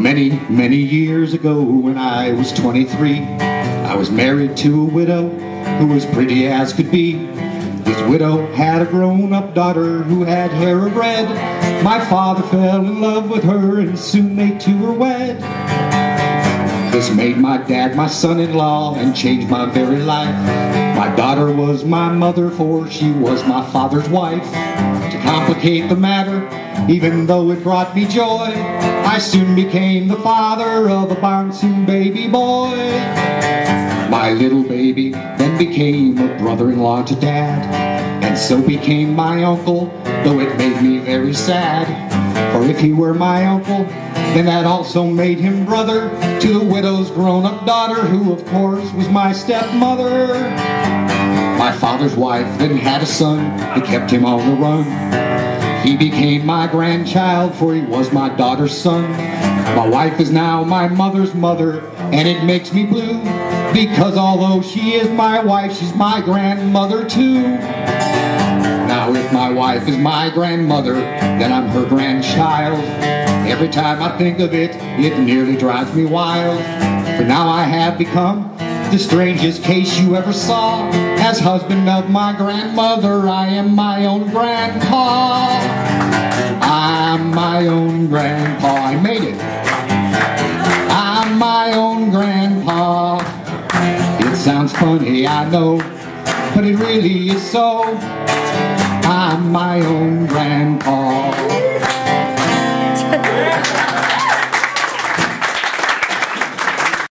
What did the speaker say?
Many, many years ago when I was 23, I was married to a widow who was pretty as could be. This widow had a grown-up daughter who had hair of red. My father fell in love with her and soon they two were wed. This made my dad my son-in-law and changed my very life. My daughter was my mother for she was my father's wife. To complicate the matter, even though it brought me joy, I soon became the father of a bouncing baby boy. My little baby then became a brother-in-law to dad, and so became my uncle, though it made me very sad. For if he were my uncle, then that also made him brother to the widow's grown-up daughter, who of course was my stepmother. My father's wife then had a son that kept him on the run. He became my grandchild, for he was my daughter's son. My wife is now my mother's mother, and it makes me blue, because although she is my wife, she's my grandmother too. Now if my wife is my grandmother, then I'm her grandchild. Every time I think of it, it nearly drives me wild. For now I have become the strangest case you ever saw. As husband of my grandmother, I am my own grandpa. I'm my own grandpa. I made it. I'm my own grandpa. It sounds funny, I know, but it really is so. I'm my own grandpa.